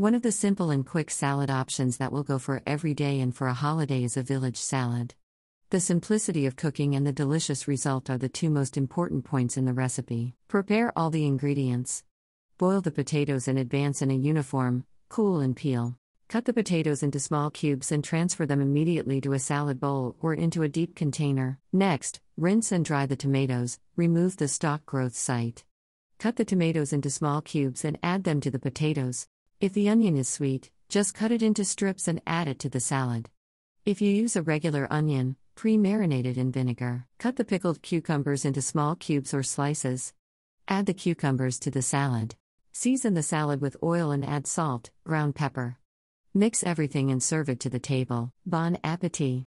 One of the simple and quick salad options that will go for every day and for a holiday is a village salad. The simplicity of cooking and the delicious result are the two most important points in the recipe. Prepare all the ingredients. Boil the potatoes in advance in a uniform, cool and peel. Cut the potatoes into small cubes and transfer them immediately to a salad bowl or into a deep container. Next, rinse and dry the tomatoes, remove the stalk growth site. Cut the tomatoes into small cubes and add them to the potatoes. If the onion is sweet, just cut it into strips and add it to the salad. If you use a regular onion, pre marinated in vinegar, cut the pickled cucumbers into small cubes or slices. Add the cucumbers to the salad. Season the salad with oil and add salt, ground pepper. Mix everything and serve it to the table. Bon appetit!